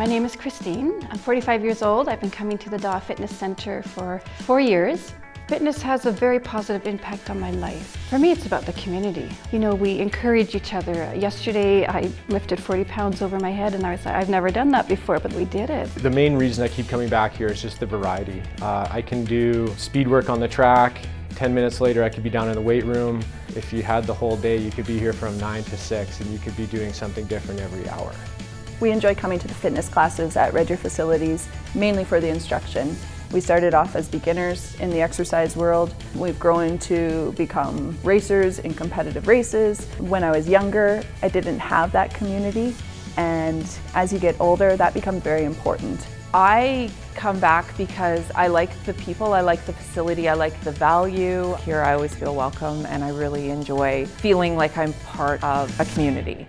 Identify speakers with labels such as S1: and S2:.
S1: My name is Christine. I'm 45 years old. I've been coming to the Dawe Fitness Center for four years. Fitness has a very positive impact on my life. For me, it's about the community. You know, we encourage each other. Yesterday, I lifted 40 pounds over my head and I was like, I've never done that before, but we did it.
S2: The main reason I keep coming back here is just the variety. Uh, I can do speed work on the track. 10 minutes later, I could be down in the weight room. If you had the whole day, you could be here from 9 to 6 and you could be doing something different every hour.
S3: We enjoy coming to the fitness classes at Deer facilities, mainly for the instruction. We started off as beginners in the exercise world. We've grown to become racers in competitive races. When I was younger, I didn't have that community. And as you get older, that becomes very important.
S4: I come back because I like the people, I like the facility, I like the value. Here I always feel welcome and I really enjoy feeling like I'm part of a community.